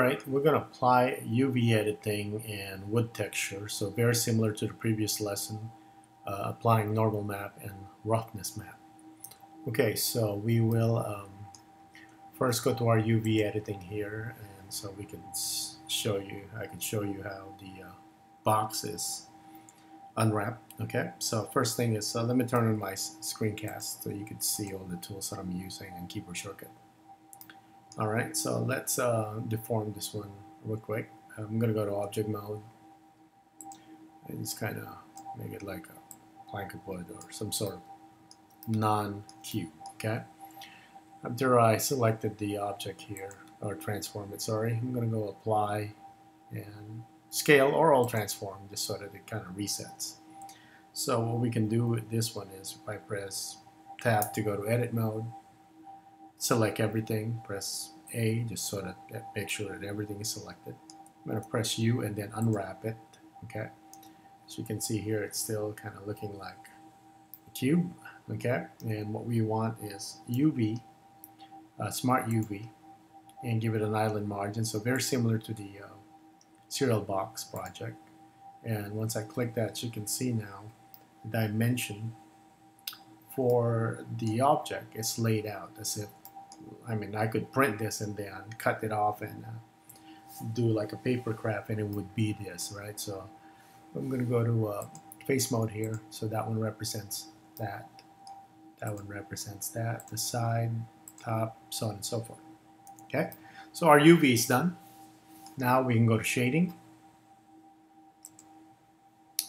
Alright, we're going to apply UV editing and wood texture, so very similar to the previous lesson, uh, applying normal map and roughness map. Okay, so we will um, first go to our UV editing here, and so we can show you, I can show you how the uh, box is unwrapped. Okay, so first thing is, uh, let me turn on my screencast so you can see all the tools that I'm using and keyboard shortcut. Alright, so let's uh, deform this one real quick. I'm going to go to object mode and just kind of make it like a plank of wood or some sort of non-cube, okay? After I selected the object here, or transform it, sorry, I'm going to go apply and scale or all transform just so that it kind of resets. So what we can do with this one is if I press tab to go to edit mode, select everything, press A just so that, make sure that everything is selected. I'm going to press U and then unwrap it. Okay, so you can see here it's still kind of looking like a cube. Okay, and what we want is UV, uh, Smart UV, and give it an island margin. So very similar to the uh, Cereal Box project. And once I click that, you can see now the dimension for the object is laid out as if I mean, I could print this and then cut it off and uh, do like a paper craft and it would be this, right? So I'm going to go to uh, face mode here. So that one represents that. That one represents that, the side, top, so on and so forth. Okay, so our UV is done. Now we can go to shading.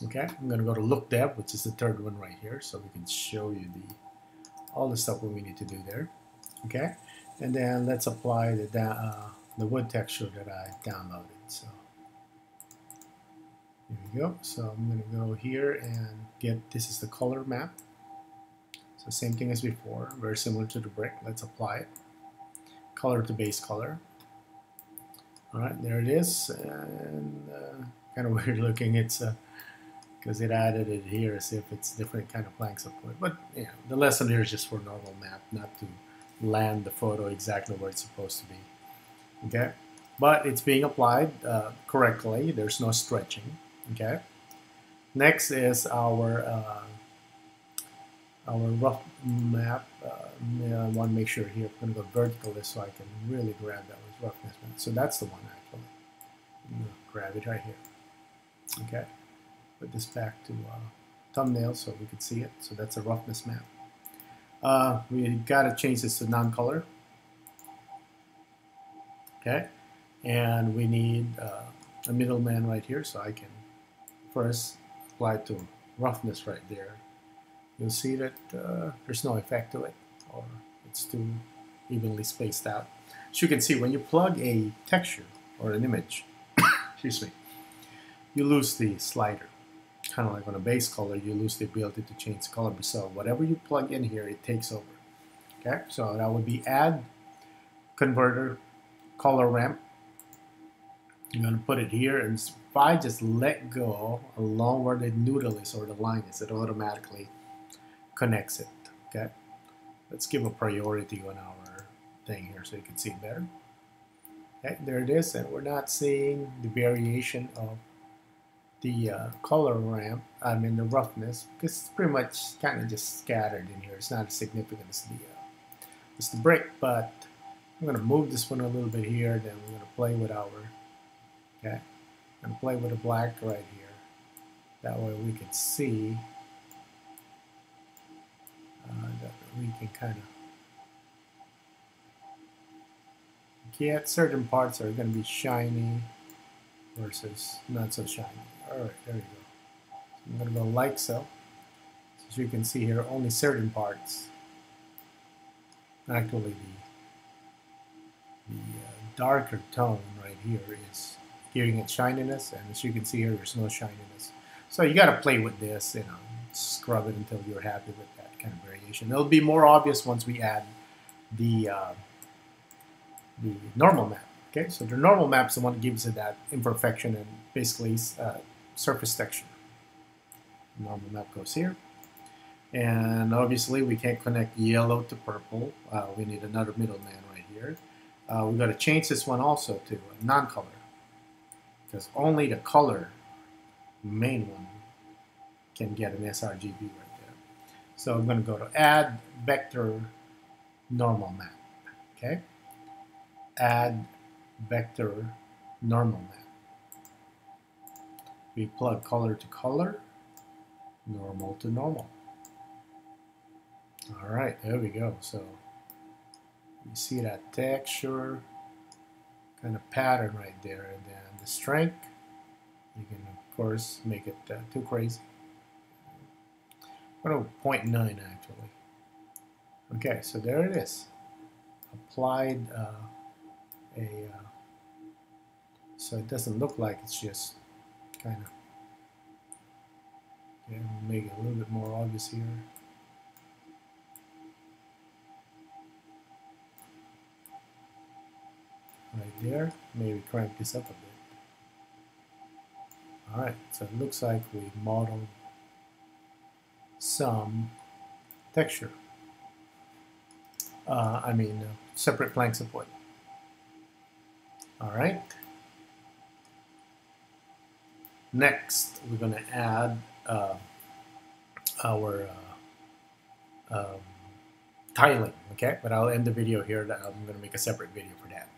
Okay, I'm going to go to LookDev, which is the third one right here, so we can show you the all the stuff we need to do there okay? And then let's apply the uh, the wood texture that I downloaded so. Here we go. So I'm gonna go here and get this is the color map. So same thing as before very similar to the brick. Let's apply it. Color to base color. Alright there it is and uh, kind of weird looking. It's uh, because it added it here as if it's different kind of planks of wood. But yeah, the lesson here is just for normal map, not to land the photo exactly where it's supposed to be. Okay, but it's being applied uh, correctly. There's no stretching. Okay. Next is our uh, our rough map. Uh, I want to make sure here I'm going to go vertical so I can really grab that with roughness. So that's the one actually. grab it right here. Okay. Put this back to uh, thumbnail so we can see it. So that's a roughness map. Uh, we got to change this to non-color. Okay, and we need uh, a middleman right here, so I can first apply to roughness right there. You'll see that uh, there's no effect to it, or it's too evenly spaced out. As you can see, when you plug a texture or an image, excuse me, you lose the slider kind of like on a base color, you lose the ability to change the color. So whatever you plug in here, it takes over. Okay, so that would be add converter color ramp. You're going to put it here, and if I just let go along where the noodle is or the line is, it automatically connects it. Okay, let's give a priority on our thing here so you can see better. Okay, there it is, and we're not seeing the variation of the uh, color ramp, I mean the roughness, because it's pretty much kind of just scattered in here. It's not as significant as the, uh, as the brick, but I'm going to move this one a little bit here, then we're going to play with our, okay, and play with the black right here. That way we can see uh, that we can kind of get certain parts are going to be shiny versus not so shiny. Alright, there you go. I'm going to go like so. so. As you can see here, only certain parts. Actually, the, the uh, darker tone right here is giving it shininess, and as you can see here, there's no shininess. So you got to play with this, you know, scrub it until you're happy with that kind of variation. It'll be more obvious once we add the uh, the normal map. Okay, so the normal map is the one that gives it that imperfection and basically uh, surface texture. Normal map goes here. And obviously we can't connect yellow to purple. Uh, we need another middleman right here. uh, we've got to change this one also to non-color because only the color main one can get an sRGB right there. So I'm going to go to add vector normal map. Okay, add vector normal map. We plug color to color, normal to normal. All right, there we go. So you see that texture kind of pattern right there, and then the strength. You can of course make it uh, too crazy. Oh, 0.9 actually. Okay, so there it is. Applied uh, a, uh, so it doesn't look like it's just kind of, yeah, make it a little bit more obvious here. Right there, maybe crank this up a bit. Alright, so it looks like we modeled some texture. Uh, I mean, uh, separate planks of wood. All right. Next, we're going to add uh, our uh, um, tiling, okay? But I'll end the video here. I'm going to make a separate video for that.